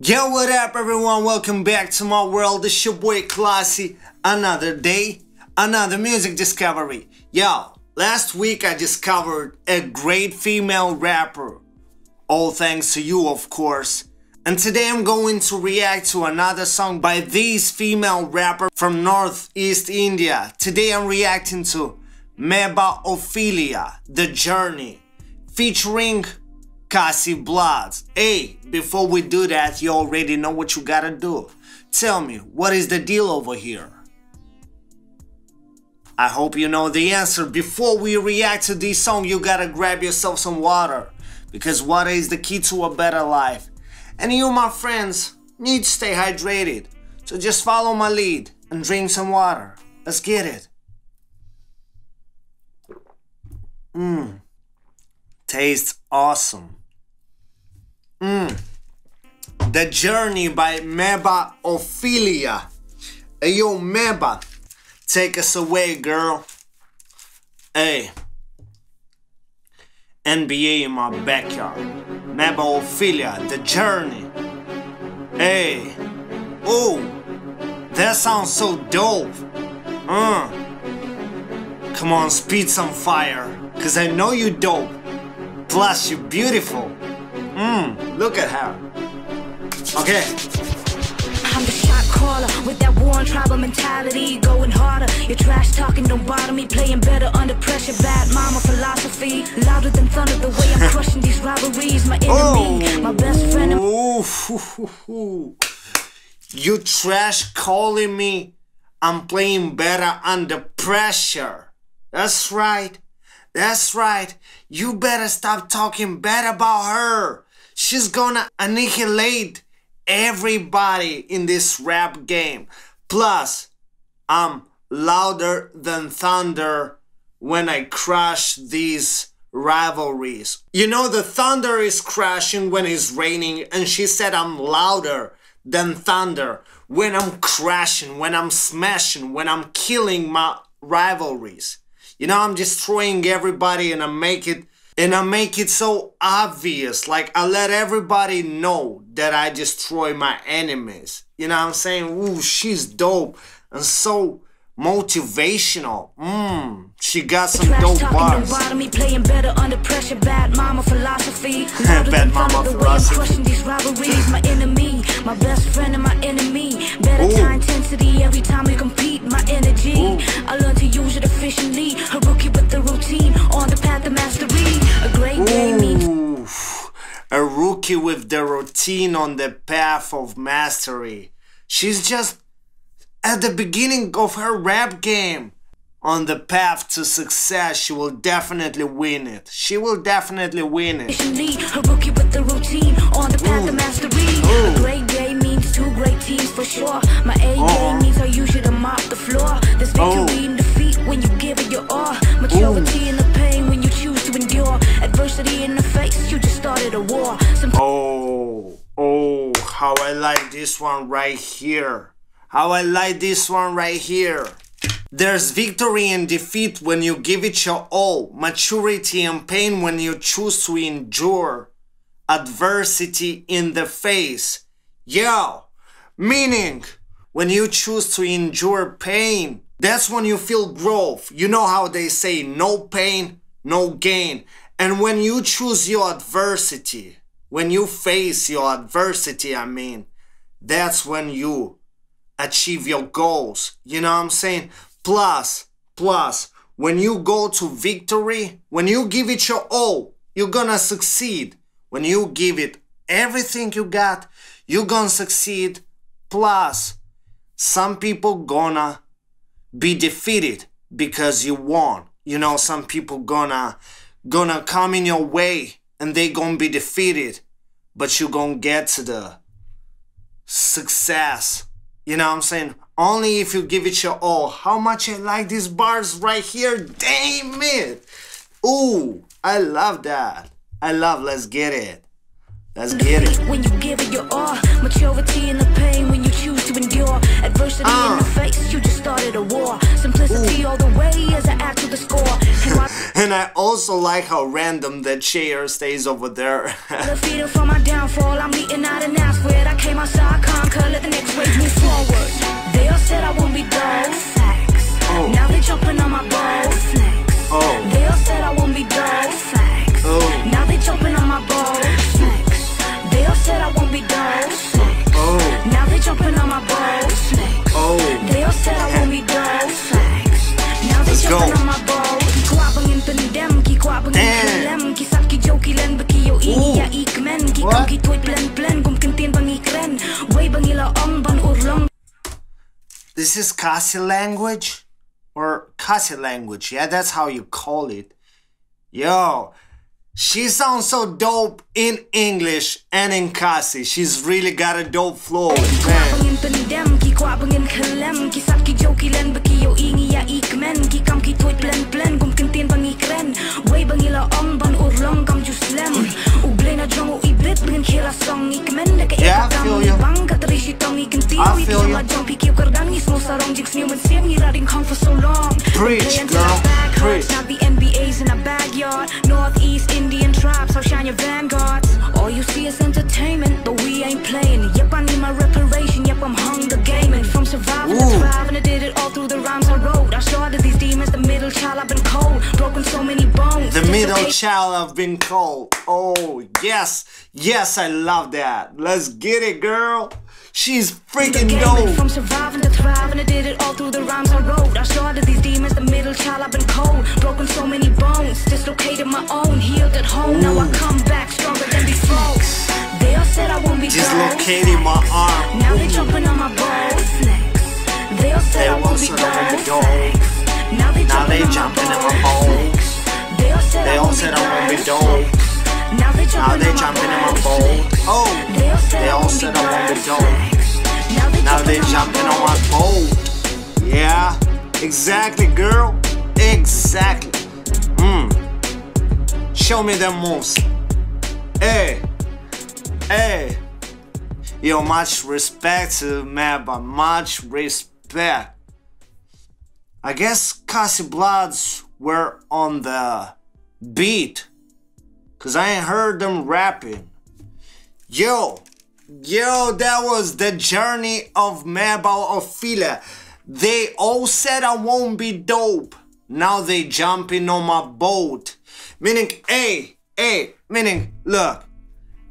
Yo, what up, everyone? Welcome back to my world. It's your boy Classy. Another day, another music discovery. Yo, last week I discovered a great female rapper. All thanks to you, of course. And today I'm going to react to another song by this female rapper from Northeast India. Today I'm reacting to Meba Ofilia, The Journey, featuring Khasi Bloods. Hey, before we do that, you already know what you gotta do. Tell me, what is the deal over here? I hope you know the answer. Before we react to this song, you gotta grab yourself some water. Because water is the key to a better life. And you, my friends, need to stay hydrated. So just follow my lead and drink some water. Let's get it. Mmm. Tastes awesome. Mm. The Journey by Meba Ofilia. Hey yo, Meba, take us away, girl. Hey. NBA in my backyard. Meba Ofilia, The Journey. Hey. Oh, that sounds so dope. Uh. Come on, speed some fire, cause I know you dope. Plus, you're beautiful. Mmm, look at her. Okay. I'm the shot caller with that war and tribal mentality, going harder. Your trash talking don't bother me, playing better under pressure. Bad mama philosophy, louder than thunder. The way I'm crushing these rivalries, my enemy, oh. my best friend. Ooh, you trash calling me? I'm playing better under pressure. That's right. That's right. You better stop talking bad about her. She's gonna annihilate everybody in this rap game. Plus, I'm louder than thunder when I crush these rivalries. You know, the thunder is crashing when it's raining, and she said I'm louder than thunder when I'm crashing, when I'm smashing, when I'm killing my rivalries. You know, I'm destroying everybody and I make it and I make it so obvious. Like I let everybody know that I destroy my enemies. You know what I'm saying? Ooh, she's dope and so motivational. Mmm, she got some dope bars. Me playing better under pressure, bad mama philosophy. bad mama philosophy. crushing these rivalries, my enemy, my best friend and my enemy. Better Ooh. time intensity every time we compete. My energy, Ooh. I learned to use it efficiently. A rookie with the routine on the path to mastery. A great day means a rookie with the routine on the path of mastery. She's just at the beginning of her rap game. On the path to success, she will definitely win it. She will definitely win it. Two great teams for sure. My A game uh-huh. means I to mop the floor. There's victory in defeat when you give it your all. Maturity in the pain when you choose to endure. Adversity in the face, you just started a war. Oh, oh, how I like this one right here. How I like this one right here. There's victory and defeat when you give it your all, maturity and pain when you choose to endure adversity in the face. Yo, meaning when you choose to endure pain, that's when you feel growth. You know how they say no pain, no gain. And when you choose your adversity, when you face your adversity, I mean, that's when you achieve your goals. You know what I'm saying? Plus, plus, when you go to victory, when you give it your all, you're gonna succeed. When you give it everything you got, you're gonna succeed. Plus, some people gonna be defeated because you won. You know, some people gonna gonna come in your way and they gonna be defeated, but you gonna get to the success you know what I'm saying? Only if you give it your all. How much I like these bars right here. Damn it. Ooh, I love that. I love let's get it. Let's get it. When you give it your all, maturity in the pain when you choose to endure adversity uh. in the face, you just started a war. Simplicity Ooh. all the way as I add to the score. And I also like how random that chair stays over there. the feeder for my downfall. I'm eating out and ask where I came outside, conquer, let the next wave move forward. They all said I won't be dull. Facts. Oh. Now they jumping on my ball. Oh. They all said I won't be dull. Facts. Oh. Now they jumping on my ball. Flex. They all said I won't be. Flex. Oh. Now they jumping on my ball. Flex. Oh. They all said I won't be. Facts. Now they Let's jumping go. on my ball. Ki kwa bangin pendem, ki kwa bangin Damn. kelem, ki sat ki jo ki len ba ki yo ini ya ik men, ki kam ki tuit plen plen, gum kintin bang ikren, way bang ila um, ong ban urlong. This is Khasi language? Or Khasi language, yeah, that's how you call it. Yo, she sounds so dope in English and in Khasi. She's really got a dope flow, Ki kwa man. bangin pendem, ki kwa bangin kelem, ki sat ki jo ki len ba ki yo ini ya ik men, ki kam ki tuit plen plen, gum kintin bang ikren, way bang ila ong ban urlong kam ju slem. Ugle na jong o ibit bangin kila song ik men, na ka Yeah, I feel you. bang ka tari shi tong ikin tiyo, I feel you. ma jong pi entertainment, but we ain't playing. Yep, I need my reparation. Yep, I'm hunger gaming. From surviving to thriving, I did it all through the rhymes I wrote. I started these demons, the middle child, I've been cold. Broken so many bones. The middle child I've been called. Oh, yes, yes, I love that. Let's get it, girl. She's freaking dope. Be Dislocating my arm. Now they jumping on my balls. They all said I won't be said I won't be dull. dull. Flex. Now they Now they jumping on my balls. They all said I won't be I won't be dull. dull. Flex. Now they jumping on my in balls. Oh, They all said I won't be said I won't be dull. dull. Flex. Now they jumping on my balls. boat. Yeah, exactly, girl. Exactly. Mm. Show me them moves. Hey, hey. Yo, much respect to but much respect. I guess Khasi Bloods were on the beat. Cause I ain't heard them rapping. Yo, yo, that was the journey of Meba Ofilia. They all said I won't be dope. Now they jumping on my boat. Meaning, hey, hey, meaning, look,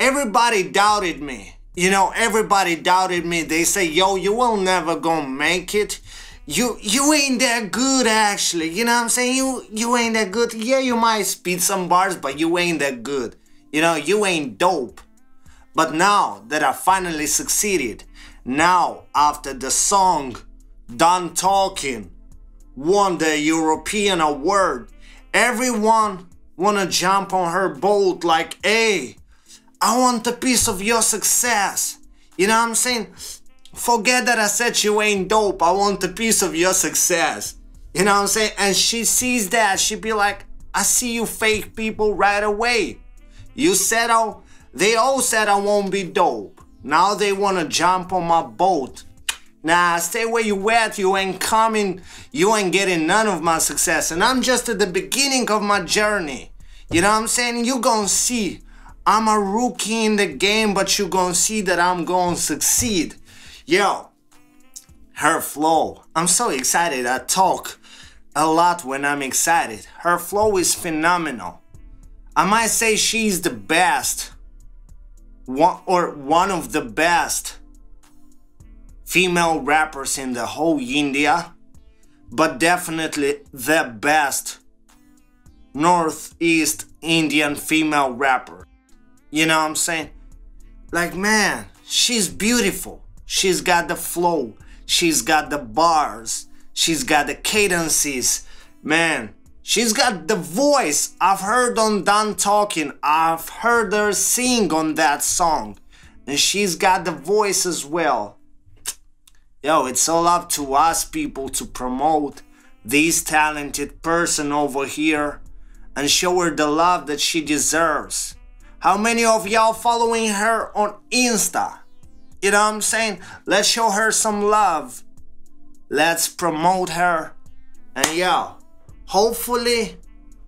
everybody doubted me. You know, everybody doubted me. They say, yo, you will never gonna make it. You you ain't that good actually. You know what I'm saying? You you ain't that good. Yeah, you might speed some bars, but you ain't that good. You know, you ain't dope. But now that I finally succeeded, now after the song Done Talking won the European award, everyone wanna jump on her boat like, hey, I want a piece of your success. You know what I'm saying? Forget that I said you ain't dope. I want a piece of your success. You know what I'm saying? And she sees that. She be like, I see you fake people right away. You said I, they all said I won't be dope. Now they wanna jump on my boat. Nah, stay where you at. You ain't coming. You ain't getting none of my success. And I'm just at the beginning of my journey. You know what I'm saying? You gonna see. I'm a rookie in the game, but you gonna see that I'm gonna succeed. Yo, her flow. I'm so excited. I talk a lot when I'm excited. Her flow is phenomenal. I might say she's the best. One or one of the best female rappers in the whole India, but definitely the best Northeast Indian female rapper. You know what I'm saying? Like, man, she's beautiful. She's got the flow, she's got the bars, she's got the cadences. Man, she's got the voice. I've heard on Done Talking, I've heard her sing on that song, and she's got the voice as well. Yo, it's all up to us people to promote this talented person over here and show her the love that she deserves. How many of y'all following her on Insta? You know what I'm saying? Let's show her some love. Let's promote her. And yo, hopefully,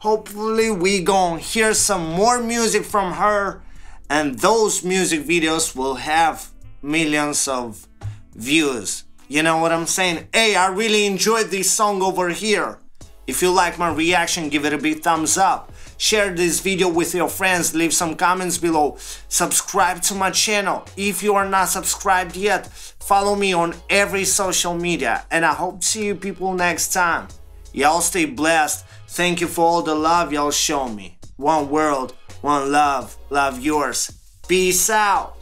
Hopefully we gon' hear some more music from her and those music videos will have millions of views. You know what I'm saying? Hey, I really enjoyed this song over here. If you like my reaction, give it a big thumbs up. Share this video with your friends, leave some comments below. Subscribe to my channel. If you are not subscribed yet, follow me on every social media. And I hope to see you people next time. Y'all stay blessed. Thank you for all the love y'all show me. One world, one love, love yours. Peace out.